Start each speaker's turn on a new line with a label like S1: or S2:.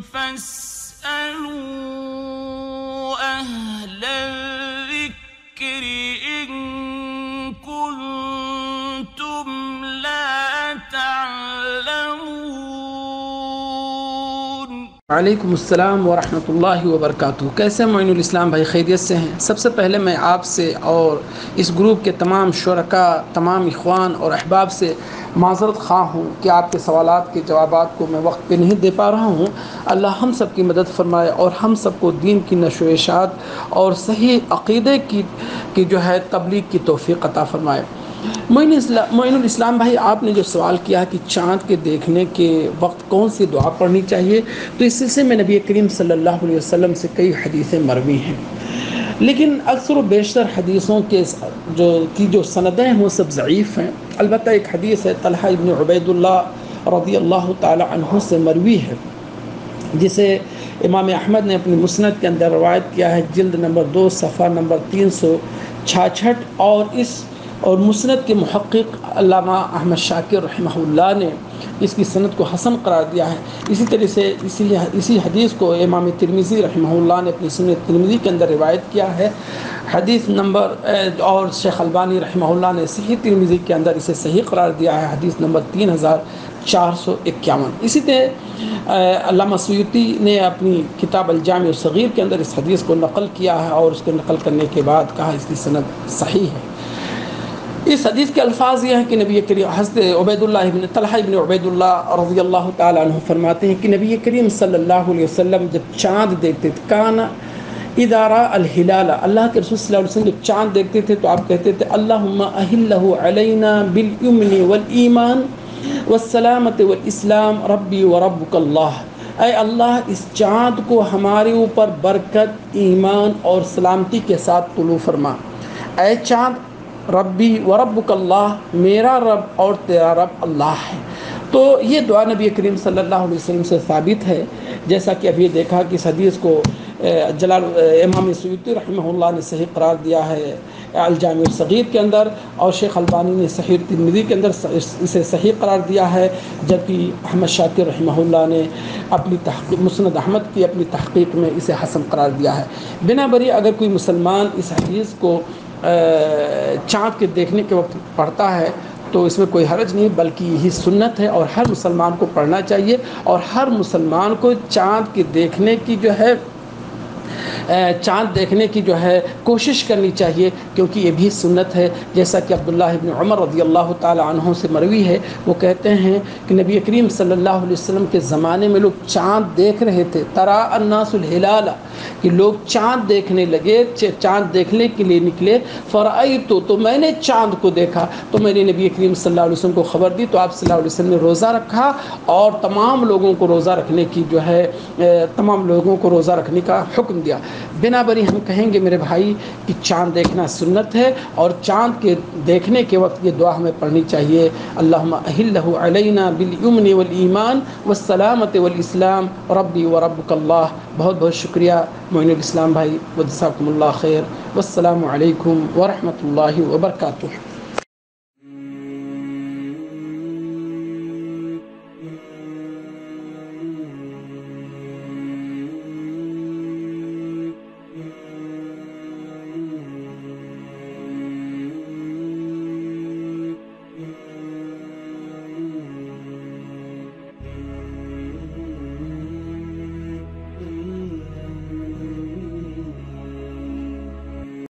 S1: فاسألوا أهل
S2: وعلیکم السلام ورحمۃ اللہ وبرکاتہ۔ کیسے معین الاسلام بھائی؟ خیریت سے ہیں؟ سب سے پہلے میں آپ سے اور اس گروپ کے تمام شرکاء تمام اخوان اور احباب سے معذرت خواہ ہوں کہ آپ کے سوالات کے جوابات کو میں وقت پہ نہیں دے پا رہا ہوں۔ اللہ ہم سب کی مدد فرمائے اور ہم سب کو دین کی نشو اشاعت اور صحیح عقیدے کی کی جو ہے تبلیغ کی توفیق عطا فرمائے۔ معین معین الاسلام بھائی، آپ نے جو سوال کیا کہ چاند کے دیکھنے کے وقت کون سی دعا پڑھنی چاہیے، تو اس سلسلے میں نبی کریم صلی اللہ علیہ وسلم سے کئی حدیثیں مروی ہیں۔ لیکن اکثر و بیشتر حدیثوں کے جو کی جو سندیں ہیں، وہ سب ضعیف ہیں۔ البتہ ایک حدیث ہے، طلحہ ابن عبید اللہ رضی اللہ تعالی عنہ سے مروی ہے۔ جسے امام احمد نے اپنی مسند کے اندر روایت کیا ہے، جلد نمبر دو، صفحہ نمبر تین سو چھاچھٹ اور اس اور مسند کے محقق علامہ احمد شاکر رحمہ اللہ نے اس کی صنعت کو حسن قرار دیا ہے۔ اسی طرح سے اسی اسی حدیث کو امام ترمیزی رحمہ اللہ نے اپنی سنت ترمیزی کے اندر روایت کیا ہے۔ حدیث نمبر، اور شیخ البانی رحمہ اللہ نے صحیح ترمیزی کے اندر اسے صحیح قرار دیا ہے۔ حدیث نمبر تین ہزار چار سو اکیاون۔ اسی طرح علامہ سیوتی نے اپنی کتاب الجامع الصغیر کے اندر اس حدیث کو نقل کیا ہے اور اس کو نقل کرنے کے بعد کہا اس کی صنعت صحیح ہے۔ اس حدیث کے الفاظ یہ ہیں کہ نبی کریم حضرت عبید اللہ ابن طلحہ ابن عبید اللہ رضی اللہ تعالیٰ عنہ فرماتے ہیں کہ نبی کریم صلی اللہ علیہ وسلم جب چاند دیکھتے تھے کانا ادارہ الہلال اللہ کے رسول صلی اللہ علیہ وسلم جب چاند دیکھتے تھے تو آپ کہتے تھے، اللہم اہلہ علینا بالامن والایمان والسلامت والاسلام، ربی وربک اللہ۔ اے اللہ، اس چاند کو ہمارے اوپر برکت، ایمان اور سلامتی کے ساتھ طلوع فرما۔ اے چاند ربی وربک اللہ، میرا رب اور تیرا رب اللہ ہے۔ تو یہ دعا نبی کریم صلی اللہ علیہ وسلم سے ثابت ہے۔ جیسا کہ ابھی دیکھا کہ اس حدیث کو جلال امام سیوتی رحمہ اللہ نے صحیح قرار دیا ہے الجامع الصغیر کے اندر، اور شیخ البانی نے صحیح ترمذی کے اندر اسے صحیح قرار دیا ہے۔ جبکہ احمد شاکر رحمہ اللہ نے اپنی تحقیق، مسند احمد کی اپنی تحقیق میں اسے حسن قرار دیا ہے۔ بنا بری اگر کوئی مسلمان اس حدیث کو چاند کے دیکھنے کے وقت پڑھتا ہے تو اس میں کوئی حرج نہیں، بلکہ یہی سنت ہے اور ہر مسلمان کو پڑھنا چاہیے اور ہر مسلمان کو چاند کے دیکھنے کی جو ہے چاند دیکھنے کی جو ہے کوشش کرنی چاہیے، کیونکہ یہ بھی سنت ہے۔ جیسا کہ عبداللہ ابن عمر رضی اللہ تعالی عنہ سے مروی ہے، وہ کہتے ہیں کہ نبی کریم صلی اللہ علیہ وسلم کے زمانے میں لوگ چاند دیکھ رہے تھے، ترا الناس الہلال کہ لوگ چاند دیکھنے لگے چاند دیکھنے کے لیے نکلے فرائی تو تو میں نے چاند کو دیکھا، تو میں نے نبی کریم صلی اللہ علیہ وسلم کو خبر دی، تو آپ صلی اللہ علیہ وسلم نے روزہ رکھا، اور تمام لوگوں کو روزہ رکھنے کی جو ہے تمام لوگوں کو روزہ رکھنے کا حکم دیا۔ بنا بری ہم کہیں گے، میرے بھائی، کہ چاند دیکھنا سنت ہے، اور چاند کے دیکھنے کے وقت یہ دعا ہمیں پڑھنی چاہیے۔ اللہم اہلہ علینا بالیمن والایمان والسلامت والاسلام، ربی وربک اللہ، بہت بہت شکریہ۔ معين الإسلام بھائی ودساكم الله خير. والسلام عليكم ورحمة الله وبركاته.